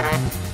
Bye.